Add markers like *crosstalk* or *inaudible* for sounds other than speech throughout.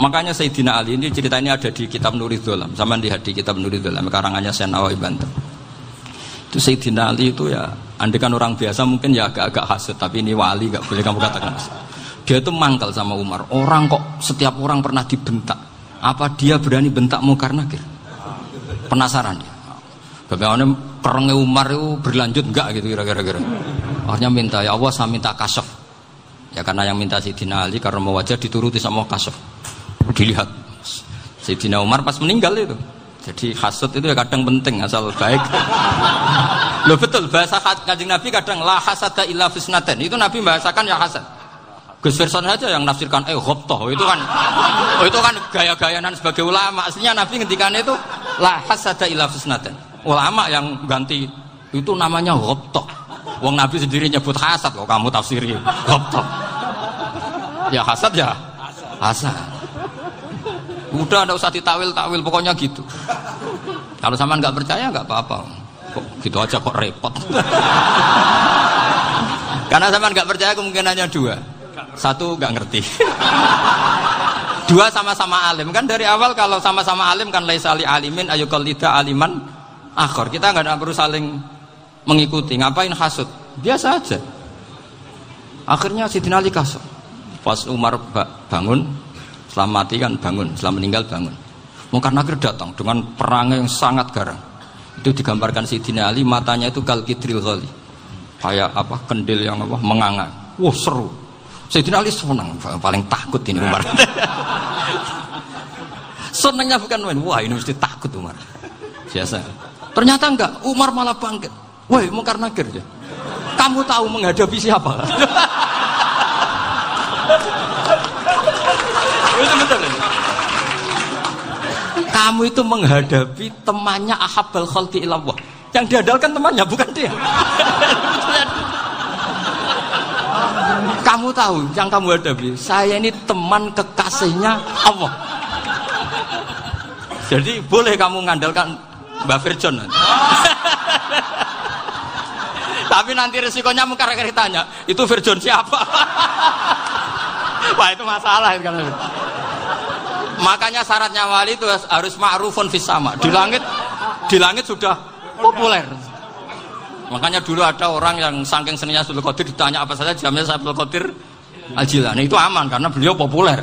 Makanya Sayyidina Ali ini cerita ini ada di kitab Nuri Dolam. Sama lihat di kitab Nuri Dolam karangannya Senawawi Banten. Itu Sayyidina Ali itu ya, andekan orang biasa mungkin ya agak-agak hasut, tapi ini wali gak boleh kamu katakan. Dia itu mangkal sama Umar. Orang kok setiap orang pernah dibentak. Apa dia berani bentak Mungkar Nakir? Penasaran dia. Bagaimana perangnya Umar itu berlanjut enggak gitu kira-kira. Akhirnya minta ya Allah saya minta kasaf. Ya karena yang minta Sayyidina Ali karena mau wajah dituruti sama kasaf dilihat Sayyidina Umar pas meninggal itu. Jadi hasut itu ya kadang penting asal baik. *laughs* Lo betul bahasa kanjeng Nabi kadang la hasada illa fisnaten itu Nabi bahasakan ya hasad. Gus saja yang nafsirkan eh hoptoh itu kan oh itu kan gaya-gayanan sebagai ulama. Aslinya Nabi ngendikan itu la hasada illa fisnaten ulama yang ganti itu namanya hoptoh Wong Nabi sendiri nyebut hasad kok kamu tafsiri hoptoh ya hasad ya? Hasad Udah ada usah ditawil-tawil, pokoknya gitu. Kalau sama nggak percaya nggak apa-apa. Kok gitu aja kok repot. Karena sama nggak percaya kemungkinannya dua. Satu nggak ngerti. dua sama-sama alim kan dari awal kalau sama-sama alim kan laisali alimin ayo kalida aliman akhor kita nggak perlu saling mengikuti ngapain hasut biasa aja akhirnya Sidin Ali kasut pas Umar bangun setelah mati kan bangun, setelah meninggal bangun. Mungkar Nakir datang dengan perang yang sangat garang. Itu digambarkan si Dina Ali, matanya itu kalkidril ghali. Kayak apa, kendil yang apa, menganga. Wah seru. Sayyidina Ali senang, paling takut ini Umar. *laughs* Senangnya bukan main, wah ini mesti takut Umar. Biasa. Ternyata enggak, Umar malah bangkit. Woi, Mungkar Nakir. Kamu tahu menghadapi siapa? *laughs* itu betul kamu itu menghadapi temannya Ahabal Khalqi ilallah. Yang diandalkan temannya bukan dia. *laughs* Kamu tahu yang kamu hadapi? Saya ini teman kekasihnya Allah. Jadi boleh kamu mengandalkan Mbak Virjon *laughs* tapi nanti resikonya mungkin tanya itu Virjon siapa? *laughs* Wah itu masalah kan. Makanya syaratnya wali itu harus ma'rufun fis sama. Di langit di langit sudah populer. Makanya dulu ada orang yang saking seninya Abdul Qadir ditanya apa saja jamnya Abdul Qadir Al-Jilani itu aman karena beliau populer.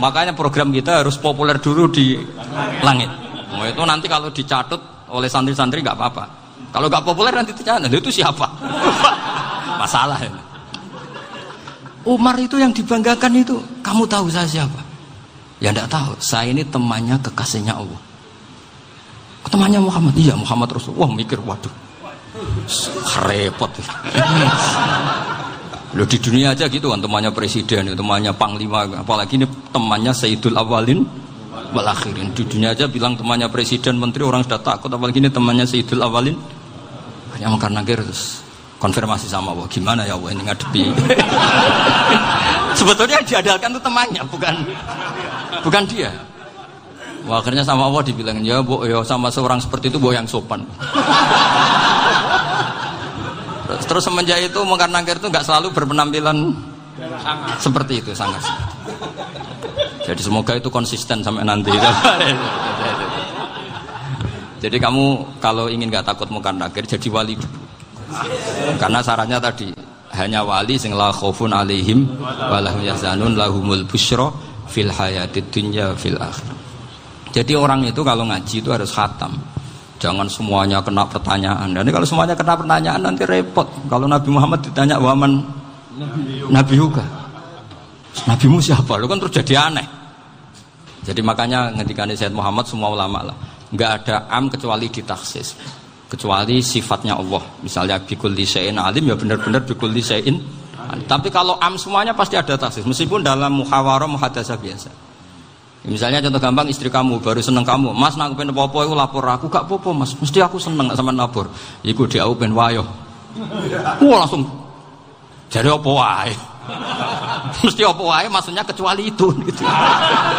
Makanya program kita harus populer dulu di langit. Mau itu nanti kalau dicatut oleh santri-santri nggak apa-apa. Kalau nggak populer nanti dicatat, itu siapa? *laughs* Masalah ini. Umar itu yang dibanggakan itu, kamu tahu saya siapa? Ya tidak tahu, saya ini temannya kekasihnya Allah. Temannya Muhammad, iya Muhammad Rasul. Wah mikir, waduh, repot. *laughs* Loh di dunia aja gitu kan temannya presiden, temannya panglima, apalagi ini temannya Sayyidul Awalin wal akhirin. Di dunia aja bilang temannya presiden, menteri orang sudah takut, apalagi ini temannya Sayyidul Awalin. Hanya karena terus konfirmasi sama Allah gimana ya Allah ini ngadepi *laughs* sebetulnya yang diadalkan itu temannya bukan bukan dia. Wah, akhirnya sama Allah dibilang ya bu ya sama seorang seperti itu bu yang sopan. Terus, terus semenjak itu mungkar nangkir itu nggak selalu berpenampilan seperti itu sangat. Jadi semoga itu konsisten sampai nanti. Jadi kamu kalau ingin nggak takut mungkar nangkir jadi wali dulu. Karena syaratnya tadi hanya wali sing la khaufun alaihim walahum yahzanun lahumul busyra fil hayatid dunya fil akhir. Jadi orang itu kalau ngaji itu harus khatam. Jangan semuanya kena pertanyaan. Dan kalau semuanya kena pertanyaan nanti repot. Kalau Nabi Muhammad ditanya waman Nabi juga. Nabimu siapa? Lu kan terus jadi aneh. Jadi makanya ketika Sayyid Muhammad semua ulama lah. Nggak ada am kecuali ditaksis kecuali sifatnya Allah. Misalnya bikul lisein alim ya benar-benar bikul lisein tapi kalau am semuanya pasti ada taksis. Meskipun dalam muhawarah muhadasah biasa. Misalnya contoh gampang istri kamu baru seneng kamu. Mas nak pengen popo itu lapor. Aku gak popo mas. Mesti aku seneng sama lapor. Iku dia pengen wayo wah langsung. Jadi apa wae? *laughs* Mesti apa wae maksudnya kecuali itu. Gitu.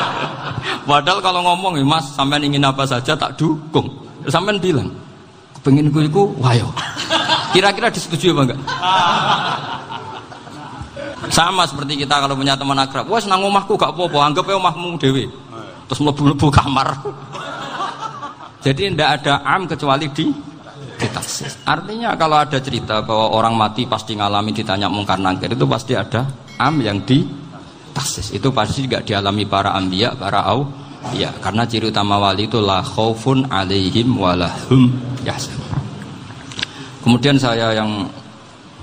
*laughs* padahal kalau ngomong mas sampean ingin apa saja tak dukung. Sampean bilang pengen gue iku wayo kira-kira disetujui apa enggak Sama seperti kita kalau punya teman akrab, wes nang omahku gak apa-apa, anggap ya omahmu dewi. Terus mlebu-mlebu kamar. Jadi tidak ada am kecuali di ditaksis. Artinya kalau ada cerita bahwa orang mati pasti ngalami ditanya mungkar nangkir itu pasti ada am yang di taksis. Itu pasti juga dialami para ambia, para au. Ya, karena ciri utama wali itu la khaufun alaihim walahum yahzan. Kemudian saya yang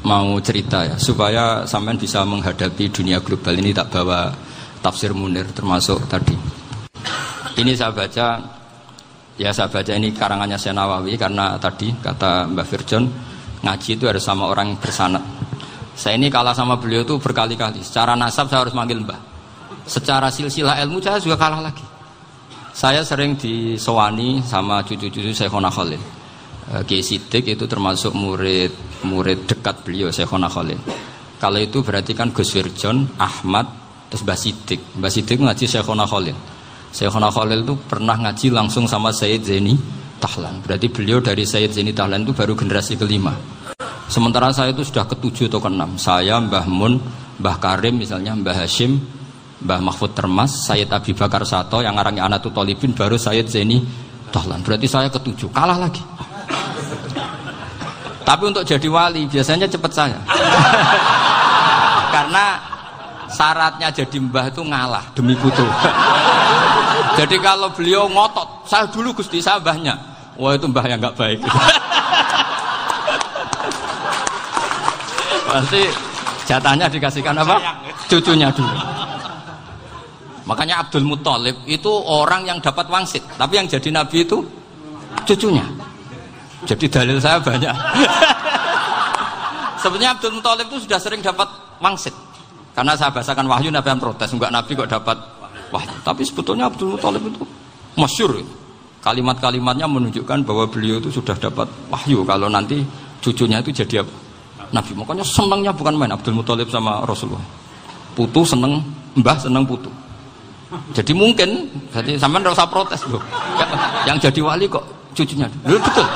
mau cerita ya supaya sampean bisa menghadapi dunia global ini tak bawa tafsir Munir termasuk tadi. Ini saya baca Ya saya baca ini karangannya Syekh Nawawi karena tadi kata Mbak Firjon ngaji itu harus sama orang bersanat. Saya ini kalah sama beliau itu berkali-kali. Secara nasab saya harus manggil Mbah. Secara silsilah ilmu saya juga kalah lagi. Saya sering disewani sama cucu-cucu Syekhona Khalil. Eh, Kiai Sidik itu termasuk murid murid dekat beliau Syekhona Khalil. Kalau itu berarti kan Gus Firjon, Ahmad, terus Mbah Sidik. Mbah Sidik ngaji Syekhona Khalil. Syekhona Khalil itu pernah ngaji langsung sama Sayyid Zaini Tahlan. Berarti beliau dari Sayyid Zaini Tahlan itu baru generasi kelima. Sementara saya itu sudah ketujuh atau keenam. Saya, Mbah Mun, Mbah Karim misalnya, Mbah Hashim, Mbah Mahfud Termas, Sayyid Abi Bakar Sato, yang arahnya Anatul Tolibin, baru Sayyid Zaini Tahlan. Berarti saya ketujuh, kalah lagi. Tapi untuk jadi wali biasanya cepat saya. Karena syaratnya jadi mbah itu ngalah demi butuh. Jadi kalau beliau ngotot, saya dulu Gusti saya mbahnya. Wah itu mbah yang nggak baik. Pasti jatahnya dikasihkan apa? Cucunya dulu. Makanya Abdul Muthalib itu orang yang dapat wangsit, tapi yang jadi nabi itu cucunya. Jadi dalil saya banyak. *laughs* Sebenarnya Abdul Muthalib itu sudah sering dapat wangsit. Karena saya bahasakan wahyu Nabi yang protes, enggak Nabi kok dapat Wah, tapi sebetulnya Abdul Muthalib itu masyur. Kalimat-kalimatnya menunjukkan bahwa beliau itu sudah dapat wahyu kalau nanti cucunya itu jadi apa? Nabi. Makanya senangnya bukan main Abdul Muthalib sama Rasulullah. Putu seneng, mbah seneng putu. Jadi mungkin, jadi sampai nggak usah protes loh. Yang jadi wali kok cucunya. Dulu betul.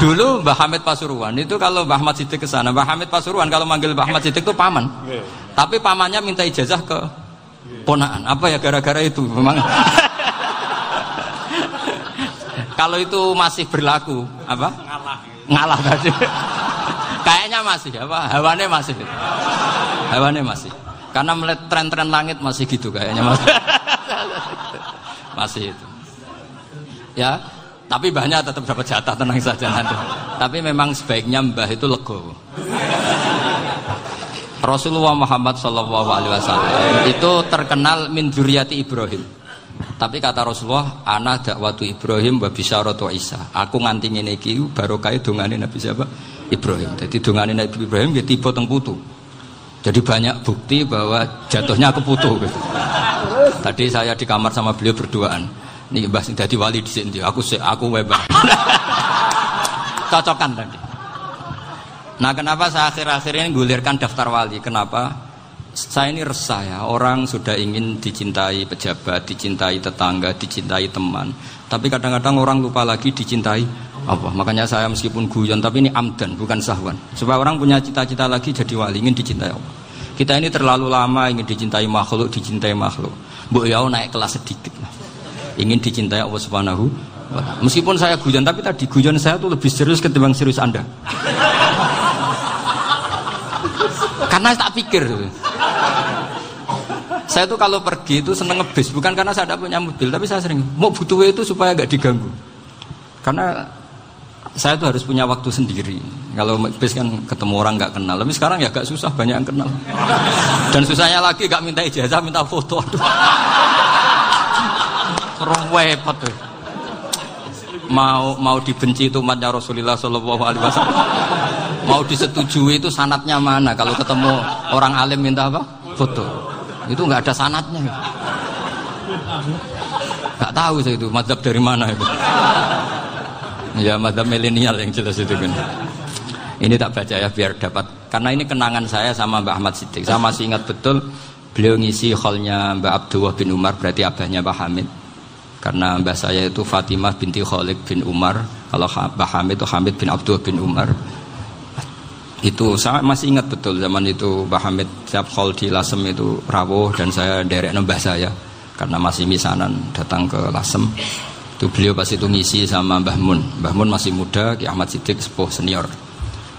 Dulu Mbah Hamid Pasuruan itu kalau Mbah Ahmad Siddiq ke sana, Mbah Hamid Pasuruan kalau manggil Mbah Ahmad Siddiq itu paman. Tapi pamannya minta ijazah ke ponaan apa ya gara-gara itu? Memang. Kalau itu masih berlaku apa? Ngalah. Ngalah tadi. Kayaknya masih apa? Hawane masih. Hawane masih karena melihat tren-tren langit masih gitu kayaknya masih *laughs* masih itu ya tapi banyak tetap dapat jatah tenang saja nanti tapi memang sebaiknya mbah itu lego Rasulullah Muhammad Shallallahu Alaihi Wasallam itu terkenal min juriati Ibrahim. Tapi kata Rasulullah, anak dakwatu Ibrahim wa bisyaratu Isa. Aku nganti ngene iki barokah dongane Nabi siapa? Ibrahim. Jadi dongane Nabi Ibrahim dia tiba teng putu. Jadi banyak bukti bahwa jatuhnya ke putu gitu. Tadi saya di kamar sama beliau berduaan. Nih Mbah sing dadi wali di sini. Aku aku webah. *laughs* Cocokan tadi. Nah kenapa saya akhir-akhir ini gulirkan daftar wali? Kenapa? Saya ini resah ya, orang sudah ingin dicintai pejabat, dicintai tetangga, dicintai teman. Tapi kadang-kadang orang lupa lagi dicintai apa? Makanya saya meskipun guyon, tapi ini amdan, bukan sahwan. Supaya orang punya cita-cita lagi jadi wali, ingin dicintai Allah. Kita ini terlalu lama ingin dicintai makhluk, dicintai makhluk. Bu Yau naik kelas sedikit. Ingin dicintai Allah Subhanahu Meskipun saya guyon, tapi tadi guyon saya tuh lebih serius ketimbang serius Anda. Karena tak pikir. Saya tuh kalau pergi itu seneng ngebis, bukan karena saya tidak punya mobil, tapi saya sering mau butuh itu supaya gak diganggu. Karena saya tuh harus punya waktu sendiri. Kalau bis kan ketemu orang nggak kenal, tapi sekarang ya gak susah banyak yang kenal. Dan susahnya lagi gak minta ijazah, minta foto. Aduh. tuh. Mau mau dibenci itu umatnya Rasulullah Shallallahu Alaihi Wasallam mau disetujui itu sanatnya mana kalau ketemu orang alim minta apa foto itu nggak ada sanatnya nggak tahu saya itu madhab dari mana itu ya madhab milenial yang jelas itu kan ini tak baca ya biar dapat. Karena ini kenangan saya sama Mbak Ahmad Siddiq. Saya masih ingat betul beliau ngisi hallnya Mbak Abdullah bin Umar berarti abahnya Mbak Hamid. Karena mbak saya itu Fatimah binti Khalid bin Umar. Kalau Mbak Hamid itu Hamid bin Abdullah bin Umar. Itu saya masih ingat betul zaman itu Mbah Hamid siap call di Lasem itu rawuh dan saya derek nembah saya. Karena masih misanan datang ke Lasem. Itu beliau pas itu ngisi sama Mbah Mun. Mbah Mun masih muda Ki Ahmad Siddiq sepuh senior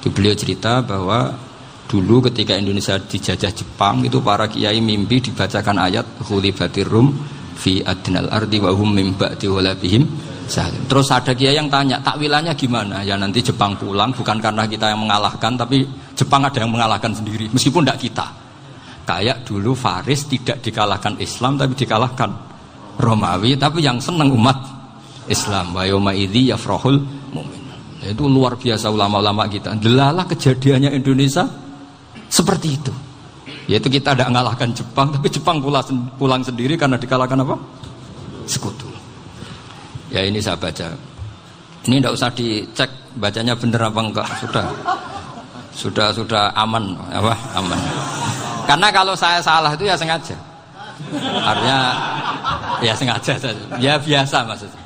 itu beliau cerita bahwa dulu ketika Indonesia dijajah Jepang itu para kiai mimpi dibacakan ayat khulifatir rum fi adnal ardi wa hum mim. Terus ada kiai yang tanya, takwilannya gimana? Ya nanti Jepang pulang bukan karena kita yang mengalahkan, tapi Jepang ada yang mengalahkan sendiri, meskipun tidak kita. Kayak dulu Faris tidak dikalahkan Islam, tapi dikalahkan Romawi, tapi yang senang umat Islam. Wa yawma idhi yafrahul mu'min. Itu luar biasa ulama-ulama kita. Delalah kejadiannya Indonesia seperti itu. Yaitu kita tidak mengalahkan Jepang, tapi Jepang pulang, pulang sendiri karena dikalahkan apa? Sekutu. Ya ini saya baca. Ini tidak usah dicek bacanya bener apa enggak. Sudah, sudah sudah aman apa aman. Karena kalau saya salah itu ya sengaja. Artinya ya sengaja Ya biasa maksudnya.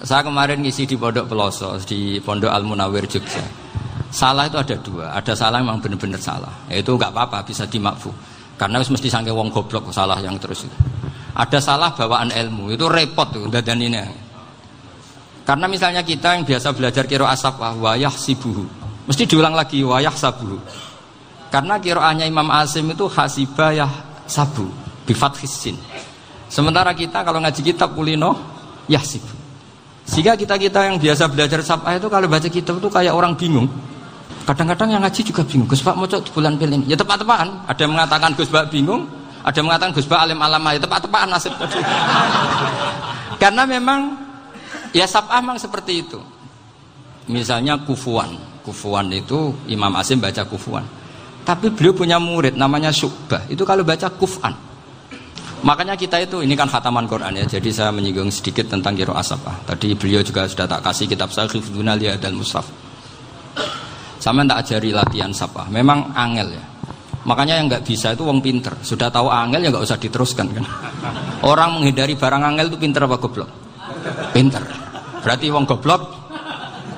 Saya kemarin ngisi di Pondok Peloso di Pondok Al Munawir Jogja. Salah itu ada dua. Ada salah memang benar-benar salah. Itu nggak apa-apa bisa dimakfu. Karena harus mesti sangke wong goblok salah yang terus itu ada salah bawaan ilmu itu repot tuh dan ini karena misalnya kita yang biasa belajar kiro asap wayah sibuhu mesti diulang lagi wayah sabuhu karena kiroahnya Imam Asim itu hasibah sabu bifat hisin sementara kita kalau ngaji kitab kulino sibu sehingga kita-kita yang biasa belajar sabah itu kalau baca kitab itu kayak orang bingung kadang-kadang yang ngaji juga bingung Gus Pak mau bulan pilih ya tepat-tepatan ada yang mengatakan Gus Pak bingung ada yang mengatakan Gus Alim alam ya tepat-tepat nasib. *laughs* Karena memang ya sabah memang seperti itu. Misalnya kufuan, kufuan itu Imam Asim baca kufuan. Tapi beliau punya murid namanya Syubah. Itu kalau baca kufan. Makanya kita itu ini kan khataman Quran ya. Jadi saya menyinggung sedikit tentang kiro asabah. Tadi beliau juga sudah tak kasih kitab saya Khifduna dan Musaf. Sama tak ajari latihan sabah. Memang angel ya. Makanya yang nggak bisa itu wong pinter. Sudah tahu angel ya nggak usah diteruskan kan. *laughs* Orang menghindari barang angel itu pinter apa goblok? Pinter. Berarti wong goblok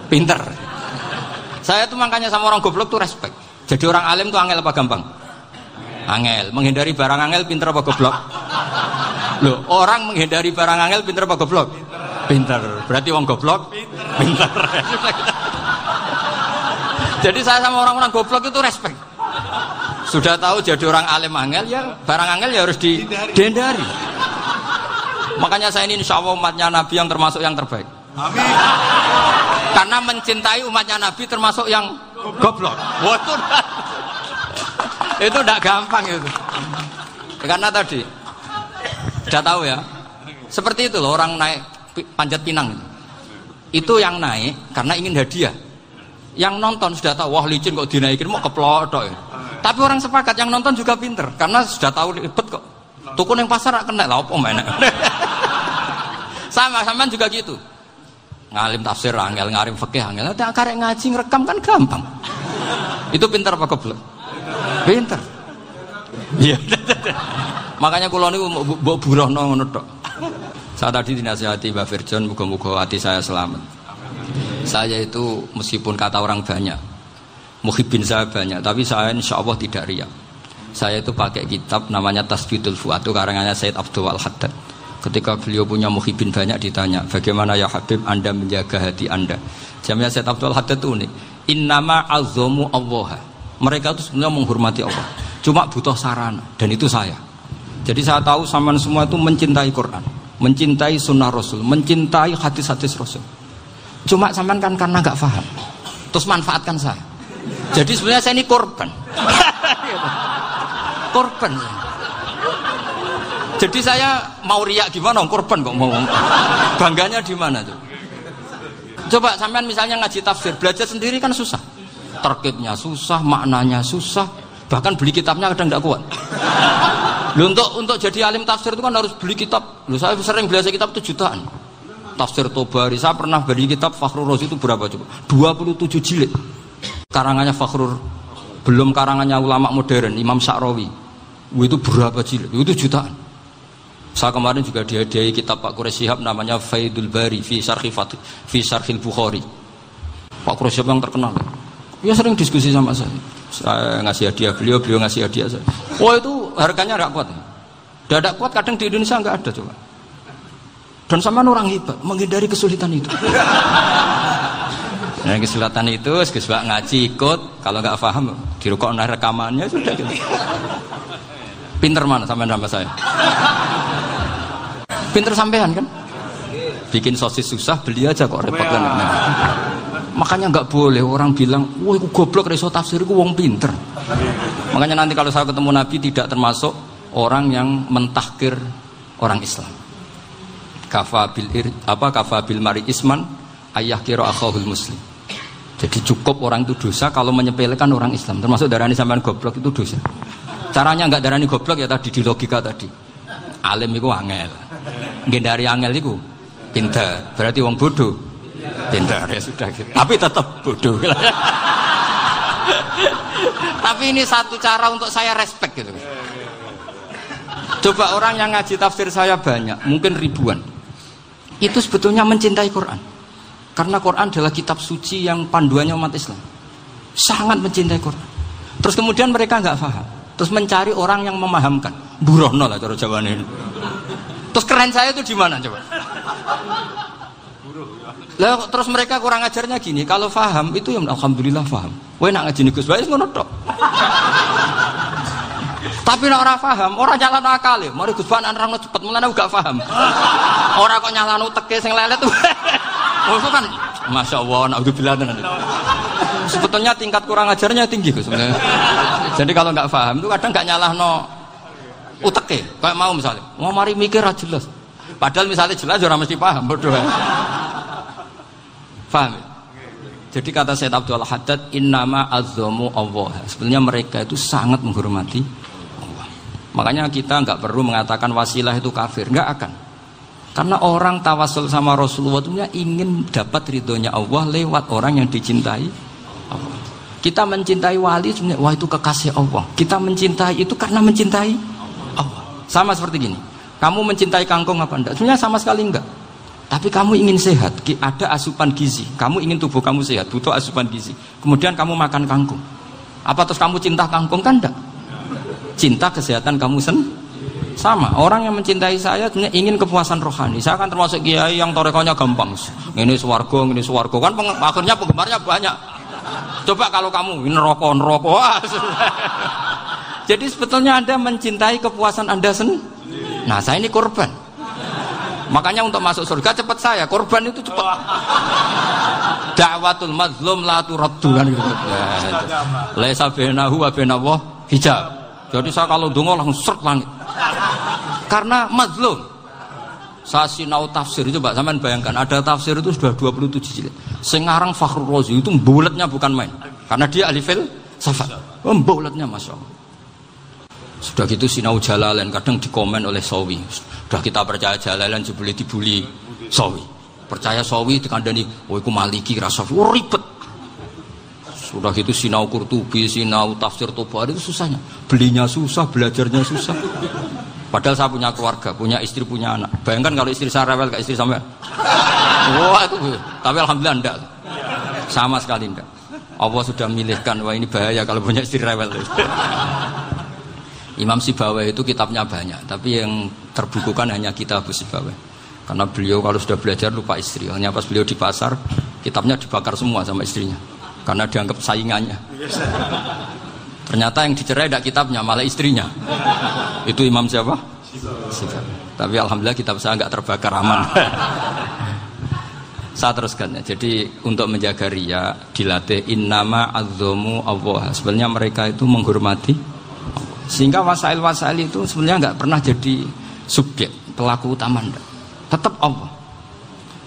pinter. Saya tuh makanya sama orang goblok tuh respect. Jadi orang alim tuh angel apa gampang? Angel. Menghindari barang angel pinter apa goblok? Loh, orang menghindari barang angel pinter apa goblok? Pinter. Berarti wong goblok pinter. *laughs* Jadi saya sama orang-orang goblok itu respect. Sudah tahu jadi orang alim angel ya barang angel ya harus dihindari. Makanya saya ini insya Allah umatnya Nabi yang termasuk yang terbaik. Amin. Karena mencintai umatnya Nabi termasuk yang goblok. Waduh. Itu tidak gampang itu. Karena tadi sudah tahu ya. Seperti itu loh orang naik panjat pinang itu. Yang naik karena ingin hadiah. Yang nonton sudah tahu wah licin kok dinaikin mau keplodok. Ya. Tapi orang sepakat yang nonton juga pinter karena sudah tahu ribet kok. Tukun yang pasar kena lah mana. *laughs* sama sama juga gitu. Ngalim tafsir angel, ngalim fikih angel. Ada karek ngaji ngerekam kan gampang. Itu pinter apa goblok? Pinter. Iya. Makanya mbok burohno ngono tok. Saya tadi dinasihati Mbak Virjon, muga-muga hati saya selamat. Saya itu meskipun kata orang banyak, muhibin saya banyak tapi saya insya Allah tidak riak saya itu pakai kitab namanya Tasbidul Fuad karangannya Said Abdul Haddad ketika beliau punya muhibin banyak ditanya bagaimana ya Habib anda menjaga hati anda jamnya Said Abdul Haddad itu unik innama azomu Allah mereka itu sebenarnya menghormati Allah cuma butuh sarana dan itu saya jadi saya tahu sama semua itu mencintai Quran mencintai sunnah Rasul mencintai hadis-hadis Rasul cuma sampean kan karena nggak paham terus manfaatkan saya jadi sebenarnya saya ini korban. *laughs* korban. Jadi saya mau riak gimana? Korban kok mau. Bangganya di mana tuh? Coba sampean misalnya ngaji tafsir, belajar sendiri kan susah. Terkitnya susah, maknanya susah, bahkan beli kitabnya kadang tidak kuat. Loh, untuk untuk jadi alim tafsir itu kan harus beli kitab. Loh, saya sering belajar kitab itu jutaan. Tafsir Tobari, saya pernah beli kitab Fakhrul Razi itu berapa coba? 27 jilid karangannya Fakhrur belum karangannya ulama modern Imam Sa'rawi itu berapa jilid itu jutaan saya kemarin juga dihadiahi kitab Pak Quraish namanya Faidul Bari fi Bukhari Pak Quraish Shihab yang terkenal Ya sering diskusi sama saya. Saya ngasih hadiah beliau, beliau ngasih hadiah saya. Oh itu harganya nggak kuat. Tidak kuat kadang di Indonesia nggak ada coba. Dan sama orang hebat menghindari kesulitan itu. Nah, kesulitan itu, segesbak ngaji ikut, kalau nggak paham, dirukok nah rekamannya sudah gitu. Pinter mana sampai nama saya? Pinter sampean kan? Bikin sosis susah, beli aja kok repot kan? Makanya nggak boleh orang bilang, wah aku goblok reso tafsir, aku wong pinter. Makanya nanti kalau saya ketemu Nabi tidak termasuk orang yang mentahkir orang Islam. Kafa bil apa kafa bil mari isman ayah kira akhahul muslim. Jadi cukup orang itu dosa kalau menyepelekan orang Islam. Termasuk darani sampean goblok itu dosa. Caranya nggak darani goblok ya tadi di logika tadi. Alim itu angel. Gendari angel itu pinter. Berarti wong bodoh. Pinter ya sudah gitu. Tapi tetap bodoh. Tapi ini satu cara untuk saya respect gitu. Coba orang yang ngaji tafsir saya banyak, mungkin ribuan. Itu sebetulnya mencintai Quran. Karena Quran adalah kitab suci yang panduannya umat Islam. Sangat mencintai Quran. Terus kemudian mereka nggak paham. Terus mencari orang yang memahamkan. Burono lah cara Jawa ini. Terus keren saya itu di mana coba? Lah terus mereka kurang ajarnya gini, kalau paham itu yang alhamdulillah paham. Wah nak ngaji Gus Bae ngono tok. Tapi nak orang paham, orang jalan akal ya. Mari Gus Bae orang cepet mulane gak paham. Orang kok nyalano teke sing lelet tuh. *laughs* Oh kan Masya Allah, naudzubillah nanti. Sebetulnya tingkat kurang ajarnya tinggi Gus. Jadi kalau nggak paham itu kadang nggak nyalah no uteke. Kayak mau misalnya, mau mari mikir aja jelas. Padahal misalnya jelas orang mesti paham, bodoh. Paham? Ya? Jadi kata Syed Abdul Haddad, innama azzamu Allah. Sebenarnya mereka itu sangat menghormati Allah. Makanya kita nggak perlu mengatakan wasilah itu kafir, nggak akan. Karena orang tawasul sama Rasulullah itu ingin dapat ridhonya Allah lewat orang yang dicintai Allah. Kita mencintai wali sebenarnya wah itu kekasih Allah. Kita mencintai itu karena mencintai Allah. Sama seperti gini. Kamu mencintai kangkung apa enggak? Sebenarnya sama sekali enggak. Tapi kamu ingin sehat, ada asupan gizi. Kamu ingin tubuh kamu sehat, butuh asupan gizi. Kemudian kamu makan kangkung. Apa terus kamu cinta kangkung kan enggak? Cinta kesehatan kamu sendiri sama, orang yang mencintai saya ingin kepuasan rohani. Saya akan termasuk kiai yang torekonya gampang. Ini suwargo, ini suwargo. Kan peng akhirnya penggemarnya banyak. Coba kalau kamu ini rokok, rokok. *laughs* Jadi sebetulnya Anda mencintai kepuasan Anda sendiri. Nah, saya ini korban. Makanya untuk masuk surga cepat saya, korban itu cepat. Dakwatul mazlum la turaddu kan gitu. Laisa bainahu wa bainallah hijab. Jadi saya kalau dongo langsung seret langit. Karena mazlum. Saya sinau tafsir itu Pak, sampean bayangkan ada tafsir itu sudah 27 jilid. Sengarang Fakhrul Razi itu bulatnya bukan main. Karena dia ahli fil safat. Oh, bulatnya Masya Allah. Sudah gitu sinau jalalain kadang dikomen oleh Sawi. Sudah kita percaya jalalain jebuli dibuli Sawi. Percaya Sawi dikandani, oh itu maliki rasa oh, ribet. Sudah gitu sinau Kurtubi, sinau tafsir Tobari itu susahnya. Belinya susah, belajarnya susah. Padahal saya punya keluarga, punya istri, punya anak. Bayangkan kalau istri saya rewel, kayak istri sampai. Wah itu, tapi alhamdulillah enggak. Sama sekali enggak. Allah sudah milihkan, wah ini bahaya kalau punya istri rewel. Imam Sibawai itu kitabnya banyak, tapi yang terbukukan hanya kitab Sibawai. Karena beliau kalau sudah belajar lupa istri. Hanya pas beliau di pasar, kitabnya dibakar semua sama istrinya karena dianggap saingannya. Ternyata yang dicerai tidak kitabnya, malah istrinya. Itu imam siapa? Tapi alhamdulillah kitab saya nggak terbakar aman. *laughs* saya teruskan ya. Jadi untuk menjaga ria dilatih innama azzamu Allah. Sebenarnya mereka itu menghormati sehingga wasail-wasail itu sebenarnya nggak pernah jadi subjek pelaku utama tetap Allah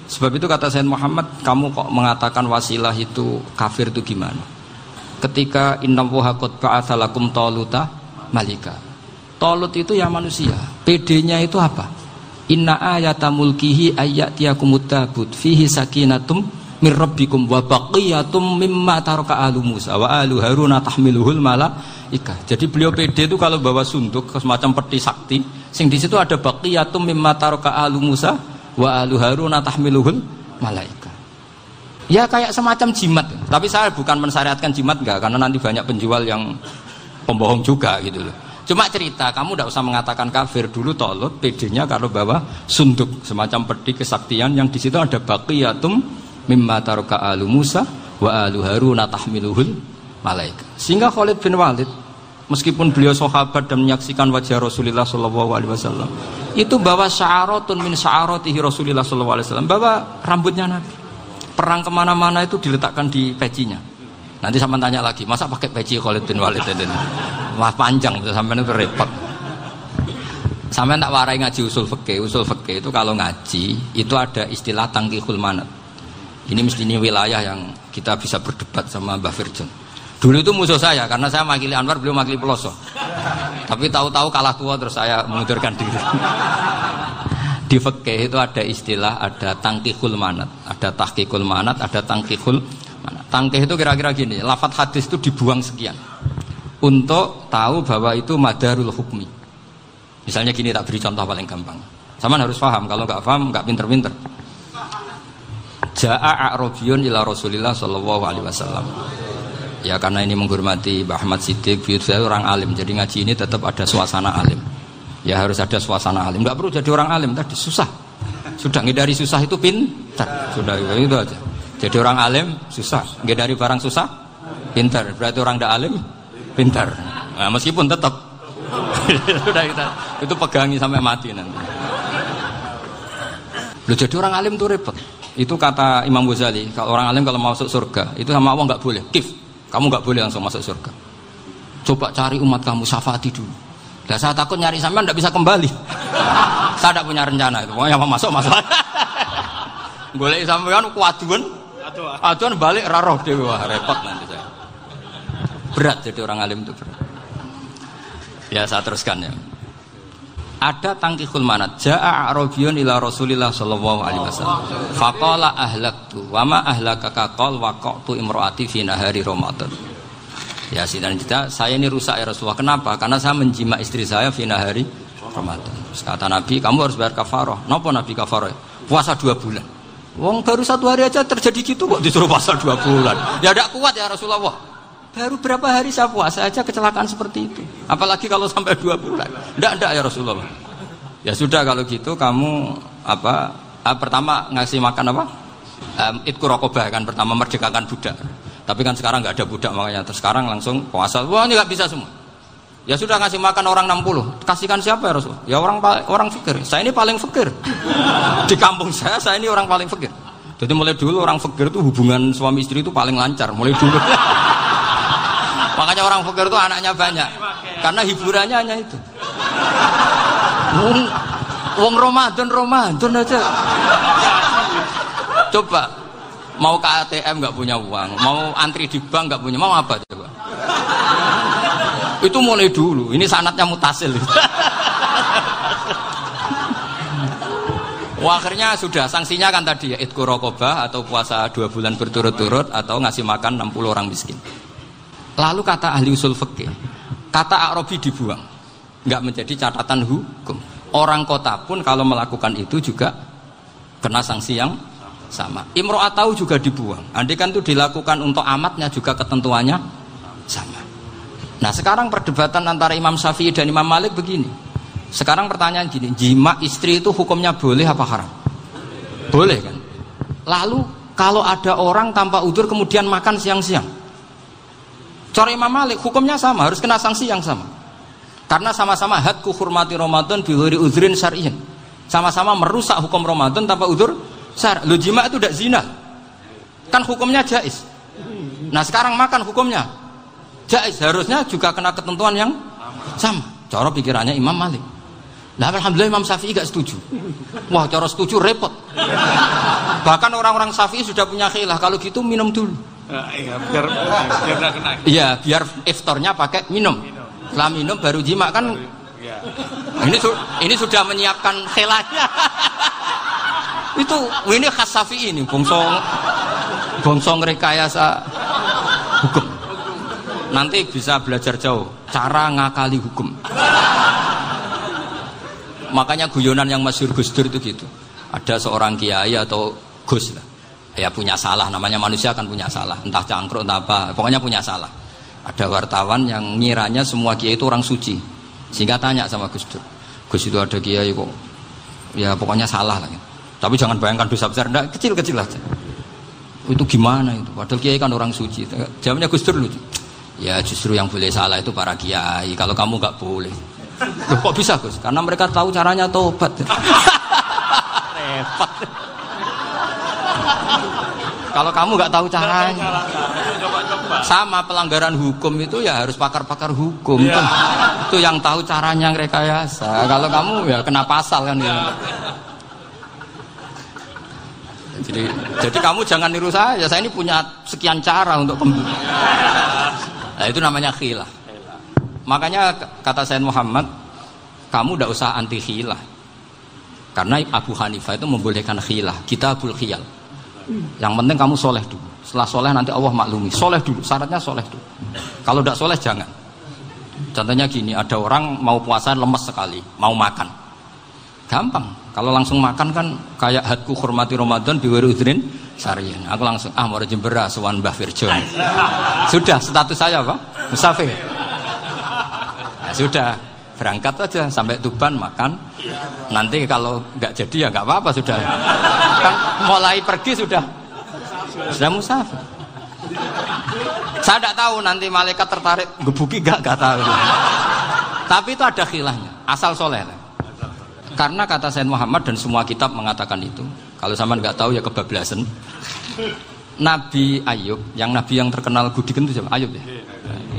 Sebab itu kata Sayyid Muhammad, kamu kok mengatakan wasilah itu kafir itu gimana? Ketika innallaha qad ba'atsa lakum taluta malika. Talut itu ya manusia. PD-nya itu apa? Inna ayata mulkihi ayyatiyakumut tabut fihi sakinatum min rabbikum wa baqiyatum mimma taraka alu Musa wa alu Haruna tahmiluhul malaika. Jadi beliau PD itu kalau bawa sunduk semacam peti sakti, sing di situ ada baqiyatum mimma taraka alu Musa wa alu haruna tahmiluhul malaika Ya kayak semacam jimat. Tapi saya bukan mensyariatkan jimat enggak karena nanti banyak penjual yang pembohong juga gitu loh. Cuma cerita, kamu tidak usah mengatakan kafir dulu tolut, PD-nya kalau bawa sunduk semacam peti kesaktian yang di situ ada baqiyatum mimma taroka alu Musa wa alu Haruna tahmiluhul malaika. Sehingga Khalid bin Walid meskipun beliau sahabat dan menyaksikan wajah Rasulullah Shallallahu Alaihi Wasallam itu bawa sya'aratun min sya'aratihi Rasulullah Shallallahu Alaihi Wasallam. Bawa rambutnya Nabi. Perang ke mana-mana itu diletakkan di pecinya. Nanti sama tanya lagi masa pakai peci Khalid bin Walid ini? Wah panjang sampai itu repot. Sampai tak warai ngaji usul fikih. Usul fikih itu kalau ngaji itu ada istilah tangkihul manat ini mesti ini wilayah yang kita bisa berdebat sama Mbah Firjon dulu itu musuh saya karena saya makili Anwar beliau makili Peloso. Tapi tahu-tahu kalah tua terus saya mengundurkan diri. Di fikih itu ada istilah ada tangkihul manat. Ada tahkikul manat ada tangkihul manat. Tangkih itu kira-kira gini lafat hadis itu dibuang sekian. Untuk tahu bahwa itu madarul hukmi. Misalnya gini tak beri contoh paling gampang. Sama harus paham kalau nggak paham nggak pinter-pinter Ja'a a'rabiyun ila Rasulillah sallallahu alaihi wasallam. Ya karena ini menghormati Mbah Ahmad Siddiq, saya orang alim, jadi ngaji ini tetap ada suasana alim. Ya harus ada suasana alim. Nggak perlu jadi orang alim tadi susah. Sudah ngedari susah itu pintar. Sudah itu aja. Jadi orang alim susah. Ngedari barang susah pintar. Berarti orang tidak alim pintar. Nah, meskipun tetap. *laughs* Sudah kita itu pegangi sampai mati nanti. Lu jadi orang alim tuh repot itu kata Imam Ghazali kalau orang alim kalau mau masuk surga itu sama Allah nggak boleh kif kamu nggak boleh langsung masuk surga coba cari umat kamu syafaati dulu dan saya takut nyari sampean tidak bisa kembali. *laughs* saya tidak punya rencana itu. Pokoknya mau masuk masuk. *laughs* Golek sampean kuaduan. Aduan balik raroh dewi wah repot nanti saya. Berat jadi orang alim itu berat. Ya saya teruskan ya. Ada tangkihul manat. Ja'a Arabiyun ila Rasulillah sallallahu alaihi wasallam. Faqala ahlaktu wa ma ahlaka qal waqatu imraati fi nahari Ramadan. Ya sidang kita, saya ini rusak ya Rasulullah. Kenapa? Karena saya menjima istri saya fina hari Ramadan. kata Nabi, kamu harus bayar kafaroh. Kenapa Nabi kafaroh? Puasa dua bulan. Wong baru satu hari aja terjadi gitu kok disuruh puasa dua bulan. Ya tidak kuat ya Rasulullah. Baru berapa hari saya puasa aja kecelakaan seperti itu. Apalagi kalau sampai dua bulan. Tidak, tidak ya Rasulullah. Ya sudah kalau gitu kamu apa? Ah, pertama ngasih makan apa? Um, Itku kan pertama merdekakan budak. Tapi kan sekarang nggak ada budak makanya terus sekarang langsung puasa. Wah ini nggak bisa semua. Ya sudah ngasih makan orang 60. Kasihkan siapa ya Rasul? Ya orang orang fikir. Saya ini paling fikir. *laughs* Di kampung saya saya ini orang paling fikir. Jadi mulai dulu orang fikir itu hubungan suami istri itu paling lancar. Mulai dulu. *laughs* Makanya orang fakir itu anaknya banyak. Karena hiburannya hanya itu. Wong, Ramadan Ramadan aja. Coba mau ke ATM nggak punya uang, mau antri di bank nggak punya, mau apa coba? Itu mulai dulu, ini sanatnya mutasil. Wah, akhirnya sudah sanksinya kan tadi ya itku rokobah atau puasa dua bulan berturut-turut atau ngasih makan 60 orang miskin. Lalu kata ahli usul fikih, kata akrobi dibuang, nggak menjadi catatan hukum. Orang kota pun kalau melakukan itu juga kena sanksi yang sama. atau juga dibuang. Andai kan itu dilakukan untuk amatnya juga ketentuannya sama. Nah sekarang perdebatan antara Imam Syafi'i dan Imam Malik begini. Sekarang pertanyaan gini, jima istri itu hukumnya boleh apa haram? Boleh kan? Lalu kalau ada orang tanpa udur kemudian makan siang-siang. Cara Imam Malik hukumnya sama, harus kena sanksi yang sama. Karena sama-sama had kuhurmati Ramadan bihuri uzrin syar'iyin. Sama-sama merusak hukum Ramadan tanpa udur Sar, lu jima itu udah zina. Kan hukumnya jais. Nah sekarang makan hukumnya jais. Harusnya juga kena ketentuan yang sama. Cara pikirannya Imam Malik. Nah Alhamdulillah Imam Syafi'i gak setuju. Wah cara setuju repot. Bahkan orang-orang Syafi'i sudah punya khilah. Kalau gitu minum dulu. Iya biar biar kena. Iya biar iftarnya pakai minum. Setelah minum baru jima kan. Iya. Ini ini sudah menyiapkan khilahnya. itu ini khas safi ini bongsong bongsong rekayasa hukum nanti bisa belajar jauh cara ngakali hukum makanya guyonan yang masyur Gus Dur itu gitu ada seorang kiai atau Gus lah ya punya salah. Namanya manusia kan punya salah. Entah cangkruk entah apa. Pokoknya punya salah. Ada wartawan yang ngiranya semua kiai itu orang suci. Sehingga tanya sama Gus Dur. Gus itu ada kiai kok. Ya pokoknya salah lah. Tapi jangan bayangkan dosa besar. Enggak kecil-kecil aja. Itu gimana itu? Padahal kiai kan orang suci. Jawabnya Gus Dur lucu. Ya justru yang boleh salah itu para kiai. Kalau kamu nggak boleh. Loh, kok bisa Gus? Karena mereka tahu caranya tobat. *laughs* Repot kalau kamu nggak tahu caranya, sama pelanggaran hukum itu ya harus pakar-pakar hukum. Ya. Itu yang tahu caranya rekayasa. Kalau kamu ya kena pasal kan ya. Jadi, jadi kamu jangan niru saya. Saya ini punya sekian cara untuk kembali. Nah, itu namanya khilah. Makanya kata Sayyid Muhammad, kamu tidak usah anti khilah. Karena Abu Hanifah itu membolehkan khilah, kita abul khiyal. Yang penting kamu soleh dulu. Setelah soleh nanti Allah maklumi. Soleh dulu, syaratnya soleh dulu. Kalau tidak soleh jangan. Contohnya gini, ada orang mau puasa lemes sekali, mau makan. Gampang. Kalau langsung makan kan kayak hadku hormati Ramadan biwaru udrin sarian. Aku langsung ah mau jembera sewan Mbah Firjon. *laughs* Sudah status saya apa? Musafir. Nah, sudah berangkat aja sampai Tuban makan. Nanti kalau nggak jadi ya nggak apa-apa sudah. Kan mulai pergi sudah. Sudah musafir. Saya tidak tahu nanti malaikat tertarik gebuki gak gak tahu. Tapi itu ada khilahnya asal soleh. Karena kata Sayyid Muhammad dan semua kitab mengatakan itu kalau sama nggak tahu ya kebablasan. Nabi Ayub yang Nabi yang terkenal Gudikan itu siapa? Ayub ya?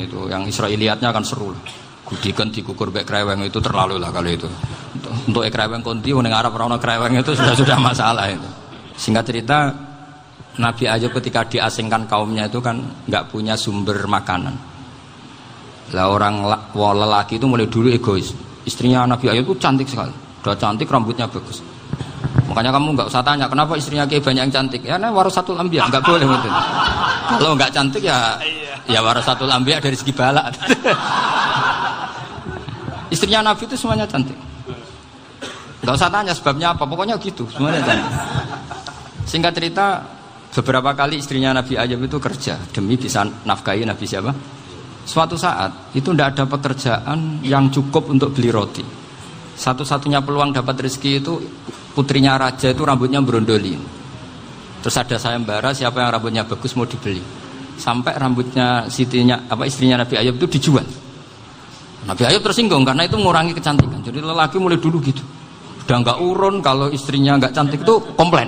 Itu yang Israeliatnya akan seru lah gudikan dikukur baik kreweng itu terlalu lah kalau itu. Untuk, untuk kreweng konti ning Arab ora kreweng itu sudah sudah masalah itu. Singkat cerita Nabi Ayub ketika diasingkan kaumnya itu kan nggak punya sumber makanan. Lah orang lelaki itu mulai dulu egois. Istrinya Nabi Ayub itu cantik sekali. Udah cantik rambutnya bagus. Makanya kamu nggak usah tanya kenapa istrinya kayak banyak yang cantik? Ya nah satu lambia nggak boleh gitu kalau nggak cantik ya ya satu lambia dari segi balak *laughs* Istrinya Nabi itu semuanya cantik. Gak usah tanya sebabnya apa, pokoknya gitu, semuanya cantik. Singkat cerita, beberapa kali istrinya Nabi Ayub itu kerja demi bisa nafkahi Nabi siapa? Suatu saat itu tidak ada pekerjaan yang cukup untuk beli roti. Satu-satunya peluang dapat rezeki itu putrinya raja itu rambutnya berondoli. Terus ada sayembara siapa yang rambutnya bagus mau dibeli. Sampai rambutnya sitinya apa istrinya Nabi Ayub itu dijual. Nabi Ayub tersinggung karena itu mengurangi kecantikan. Jadi lelaki mulai dulu gitu. Udah nggak urun kalau istrinya nggak cantik itu komplain.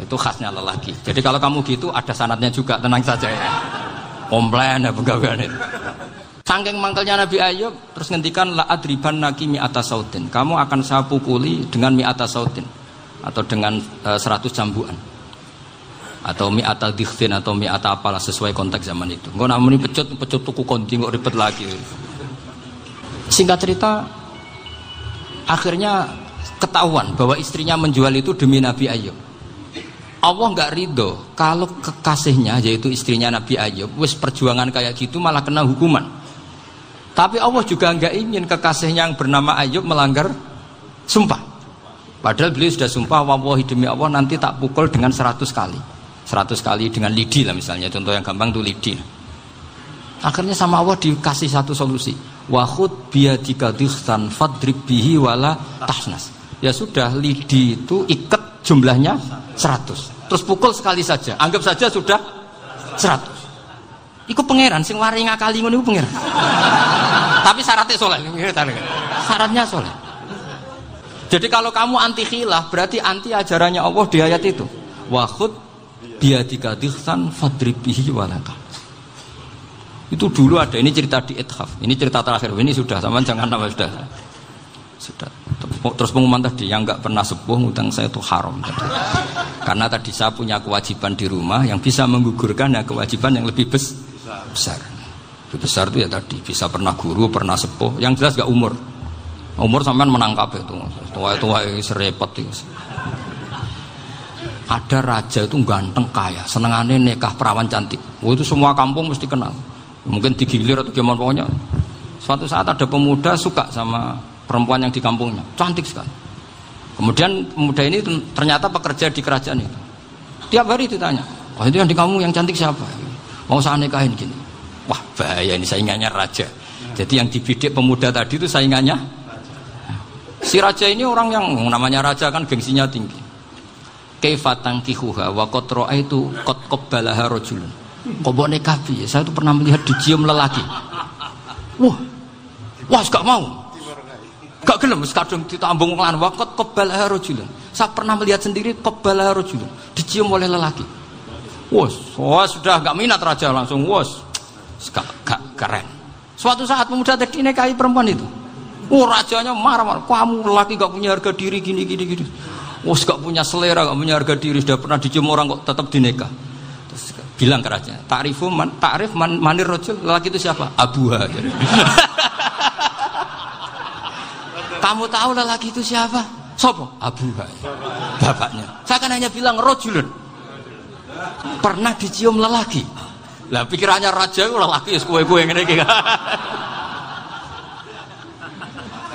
Itu khasnya lelaki. Jadi kalau kamu gitu ada sanatnya juga tenang saja ya. Komplain ya pegawai itu. Sangking mangkelnya Nabi Ayub terus ngendikan la adriban naki mi atas sautin. Kamu akan saya pukuli dengan mi atas sautin atau dengan uh, e, 100 cambuan atau mi atas dikhtin atau mi atas apalah sesuai konteks zaman itu. Enggak namanya pecut pecut tuku konti nggak ribet lagi. Singkat cerita, akhirnya ketahuan bahwa istrinya menjual itu demi Nabi Ayub. Allah nggak ridho kalau kekasihnya yaitu istrinya Nabi Ayub wis perjuangan kayak gitu malah kena hukuman. Tapi Allah juga nggak ingin kekasihnya yang bernama Ayub melanggar sumpah. Padahal beliau sudah sumpah wallahi demi Allah nanti tak pukul dengan seratus kali. seratus kali dengan lidi lah misalnya contoh yang gampang tuh lidi. Akhirnya sama Allah dikasih satu solusi wahud biadika dikhtan fadrib bihi wala tahnas ya sudah lidi itu ikat jumlahnya 100 terus pukul sekali saja anggap saja sudah 100 Iku pangeran sing wari ngakali ngono iku pangeran. *laughs* Tapi syaratnya soleh. Syaratnya soleh. Jadi kalau kamu anti khilaf berarti anti ajarannya Allah di ayat itu. Wahud biadika dikhtan fadrib bihi walaka. Itu dulu ada, ini cerita di Ithaf. Ini cerita terakhir, ini sudah, sama jangan nama sudah. Sudah. Terus pengumuman tadi, yang nggak pernah sepuh ngutang saya itu haram. Tadi. Karena tadi saya punya kewajiban di rumah yang bisa menggugurkan ya kewajiban yang lebih besar. Lebih besar itu ya tadi, bisa pernah guru, pernah sepuh. Yang jelas gak umur. Umur sampean menangkap itu. Tua-tua serepot itu. Ada raja itu ganteng kaya, senengannya nikah perawan cantik. Oh, itu semua kampung mesti kenal mungkin digilir atau gimana pokoknya suatu saat ada pemuda suka sama perempuan yang di kampungnya cantik sekali kemudian pemuda ini ternyata pekerja di kerajaan itu Tiap hari ditanya. Oh itu yang di kamu yang cantik siapa? Mau saya nikahin gini. Wah bahaya ini saingannya raja. Jadi yang dibidik pemuda tadi itu saingannya. Si raja ini orang yang namanya raja kan gengsinya tinggi. Kaifatang kihuha wa kotroa itu kot kobbalaha rojulun. Kobok nekabi. Saya itu pernah melihat dicium lelaki. Wah, wah gak mau. Gak gelem kadung ditambung lan wakot kobbalaha rojulun. Saya pernah melihat sendiri kobbalaha rojulun. Dicium oleh lelaki. Wos, wah sudah gak minat raja langsung wos. Gak, gak keren. Suatu saat pemuda tadi nikahi perempuan itu. Oh rajanya marah-marah. Kamu lelaki gak punya harga diri gini gini gini. Wos gak punya selera, gak punya harga diri. Sudah pernah dicium orang kok tetap dinikah. Bilang ke raja, Ta'rifu man, ta'rif man, manir rojul. Lelaki itu siapa? Abuha. *laughs* Kamu tahu lelaki itu siapa? Sopo? Abuha. Bapaknya. Saya kan hanya bilang rojulun. Pernah dicium lelaki. Lah pikirannya raja itu lelaki ya kue-kue ngene iki. *laughs*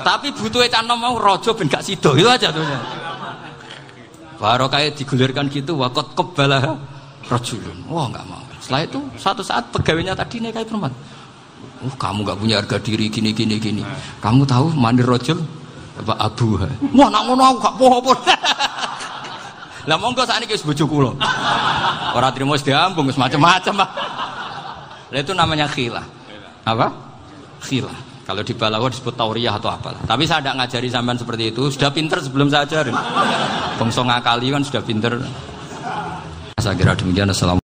Tapi butuh canom mau rojo ben gak sido itu aja tuh. Baru digulirkan gitu wakot kebalah rojulun. Wah nggak mau. Setelah itu satu saat pegawainya tadi kayak perempuan. Uh, kamu gak punya harga diri gini gini gini. Kamu tahu mandir rojul apa abu? Wah nak ngono aku gak poho *laughs* Lah monggo saat ini bojo kula. Ora trimo wis diambung wis macam-macam. Lah itu namanya khilah. Apa? Khilah. Kalau di Balawa disebut tauriyah atau apa. Tapi saya tidak ngajari sampean seperti itu. Sudah pinter sebelum saya ajarin. Bongso ngakali kan sudah pinter. Saya kira demikian. Assalamualaikum.